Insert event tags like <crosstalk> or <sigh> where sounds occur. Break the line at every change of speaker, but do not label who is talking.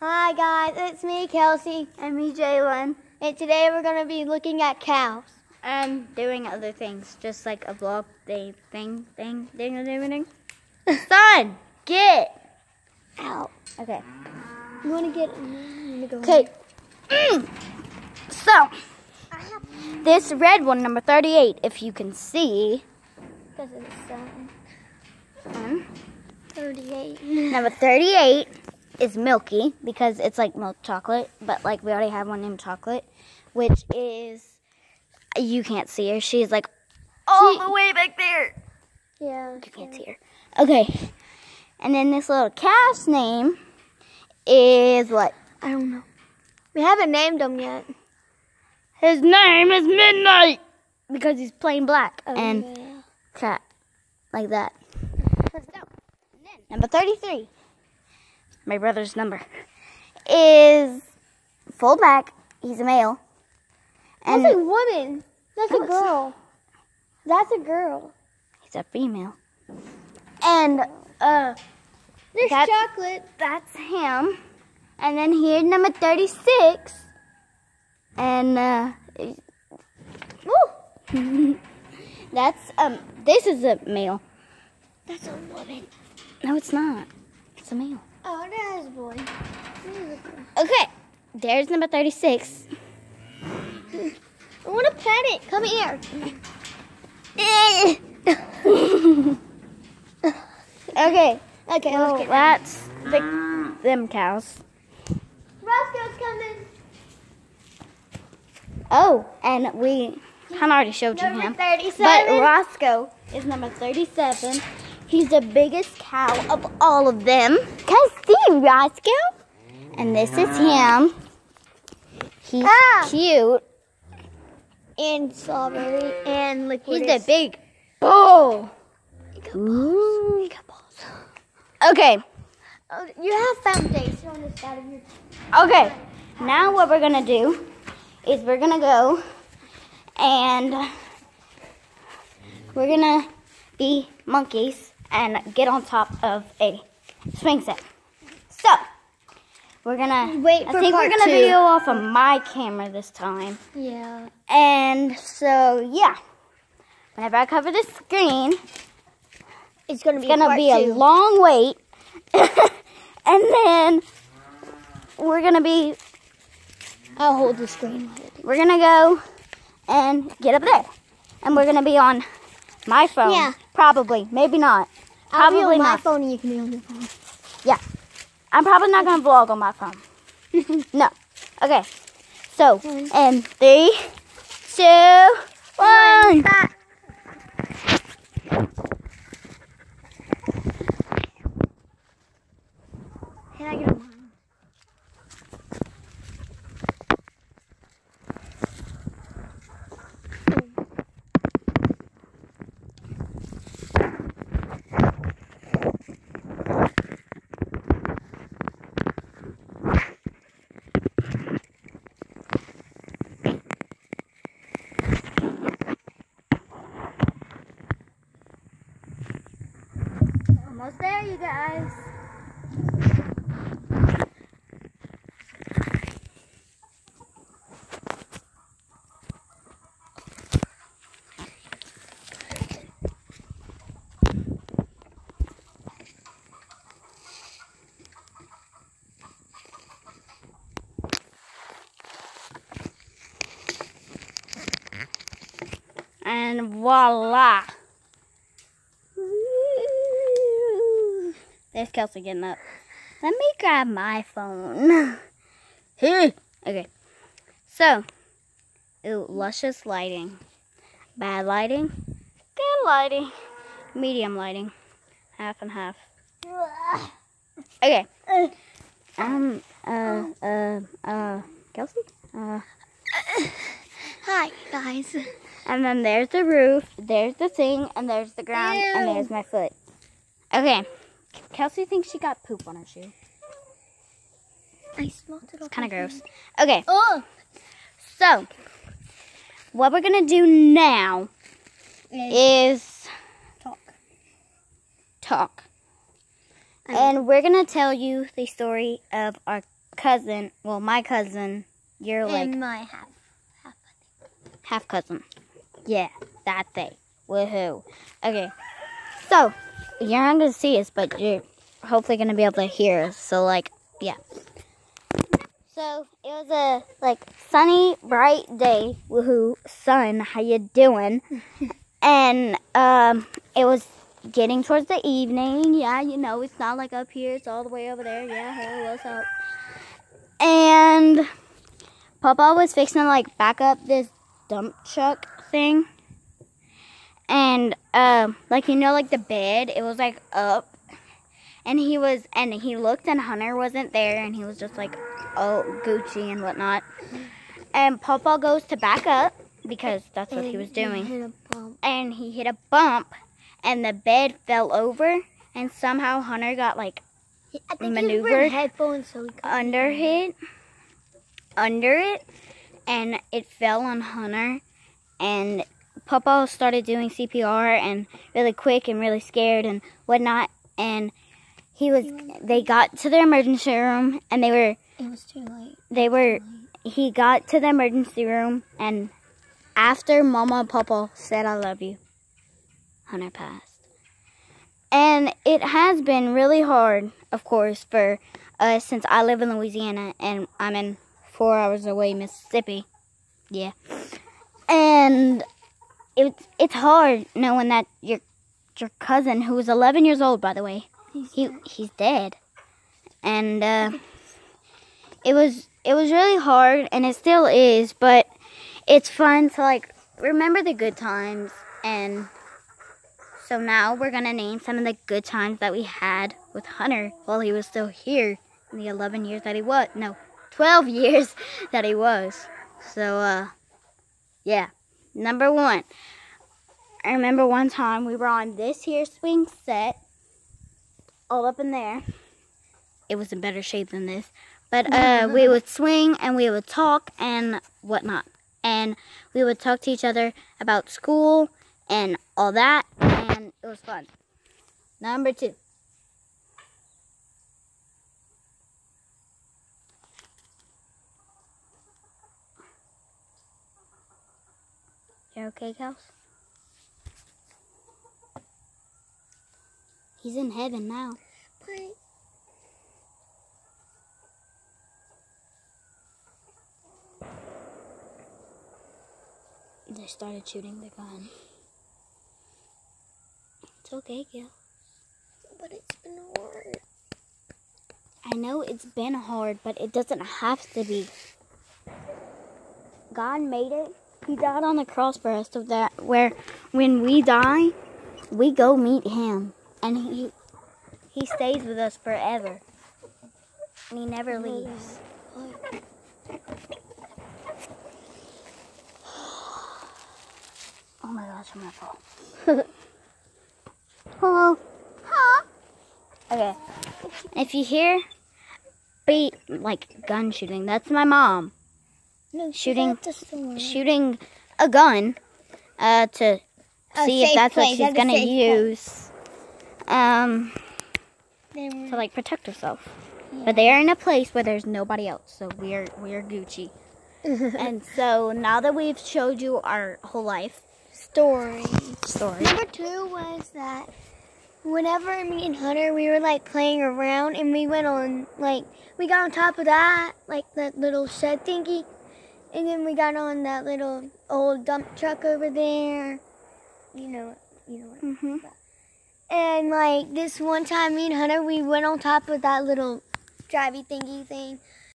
Hi guys, it's me, Kelsey,
And me, Jalen.
and today we're gonna be looking at cows.
And doing other things, just like a vlog thing, thing, thing, ding, ding, ding. Son, get.
Ow.
Okay.
You wanna get? Let me go.
Okay. So, this red one, number 38, if you can see.
Because the sun.
um,
Thirty-eight.
Number 38 is Milky because it's like milk chocolate, but like we already have one named Chocolate, which is you can't see her. She's like oh, all the way back there.
Yeah.
You can't see her. Okay. And then this little calf's name is what?
I don't know. We haven't named them yet.
His name is Midnight because he's plain black
Oh,
and
yeah.
cat like that. Number 33, my brother's number, is full black. He's a male. And
That's a woman. That's
No,
a girl. That's a girl.
he's a female. And uh,
There's
That's-
chocolate.
that's him. And then here's number 36. And uh, woo. <laughs> that's, um, this is a male.
That's a woman.
No, it's not. It's a male.
Oh, a boy. This is a girl.
Okay, there's number 36.
I want to pet it. Come here.
okay,
Okay,
well,
let's get
that's the, them cows.
Roscoe's coming.
Oh, and we kind of already showed you
Number
him.
37.
But Roscoe is number 37. He's the biggest cow of all of them. Can see Roscoe? And this is him. He's
Ah.
cute.
and strawberry and liquid.
He's the big bull. Ooh. Okay,
Oh, you have foundation on the side of your.
okay. Now what we're gonna do is we're gonna go and we're gonna be monkeys and get on top of a swing set. So we're gonna
Wait
I think we're gonna
two.
video off of my camera this time.
Yeah.
And so yeah, whenever I cover the screen,
It's gonna be
it's gonna be a long wait, <laughs> and then we're gonna be
I'll hold the screen.
we're gonna go and get up there, and we're gonna be on my phone.
Yeah.
Probably, maybe not.
I'll
Probably not.
phone and you can be on your phone.
I'm probably not gonna vlog on my phone. <laughs> no. Okay. So, and three, two, one.
Can
Almost there, you guys. And voila. There's Kelsey getting up. Let me grab my phone. <laughs> Here. Okay. So, ooh, luscious lighting. Bad lighting. Good lighting. Medium lighting. Half and half. Okay. Um, uh, uh, uh, Kelsey? Uh,
Hi, guys.
and then there's the roof, there's the thing, and there's the ground, and there's my foot. Okay. Kelsey thinks she got poop on her shoe.
I smelled it.
It's Kind of gross. Okay,
Oh.
so what we're gonna do now is
talk.
talk.
Um,
And we're gonna tell you the story of our cousin, well, my cousin, you're like
and my half.
half cousin. Yeah, that thing. Woohoo. Okay, so you're not gonna see us, but you're hopefully gonna be able to hear us. So like, yeah. So it was a like sunny, bright day. Woohoo, sun, how you doing? <laughs> and um, it was getting towards the evening. Yeah, you know, it's not like up here; it's all the way over there. Yeah, hey, what's up? And Papa was fixing to like back up this dump truck thing. And um like you know like the bed, it was like up. And he was and he looked and Hunter wasn't there and he was just like oh Gucci and whatnot. And Papa goes to back up because that's what he was doing.
Hit a bump.
And he hit a bump and the bed fell over and somehow Hunter got like
I think
Maneuvered
headphones, so he
under it under it and it fell on Hunter and Papa started doing CPR and really quick and really scared and whatnot and he was they got to the emergency room and they were
It was too late.
they were he got to the emergency room and after Mama and Papa said I love you Hunter passed. And it has been really hard of course for us since I live in Louisiana and I'm in four hours away Mississippi. Yeah. And it's it's hard knowing that your your cousin who was 11 years old by the way
He's
he he's dead. And uh, it was it was really hard and it still is but it's fun to like remember the good times. And so now we're gonna name some of the good times that we had with hunter while he was still here in the 11 years that he was no 12 <laughs> years that he was. So uh yeah number one i remember one time we were on this here swing set all up in there. It was in better shape than this. But uh, we <laughs> would swing and we would talk and whatnot. And we would talk to each other about school and all that. And it was fun. Number two. You okay, Kels? He's in heaven now.
But
They started shooting the gun. It's okay, Gil.
but it's been hard.
I know it's been hard, but it doesn't have to be. God made it. He died on the cross for us, so that where when we die, we go meet Him, and He He stays with us forever, and He never leaves. <sighs> Oh my gosh, I'm gonna fall. <laughs> Hello. Huh? Okay. If you hear beat like gun shooting, that's my mom
No,
Shooting-
at the store.
shooting a gun uh, to
A
see if that's what she's gonna use um, to like protect herself. But they are in a place where there's nobody else, so we're we're Gucci. <laughs> and so now that we've showed you our whole life
story.
story,
Number two was that whenever me and Hunter we were like playing around and we went on like we got on top of that like that little shed thingy, and then we got on that little old dump truck over there. You know, you know. What
hmm
And like this one time, me and Hunter, we went on top of that little drivey thingy thing,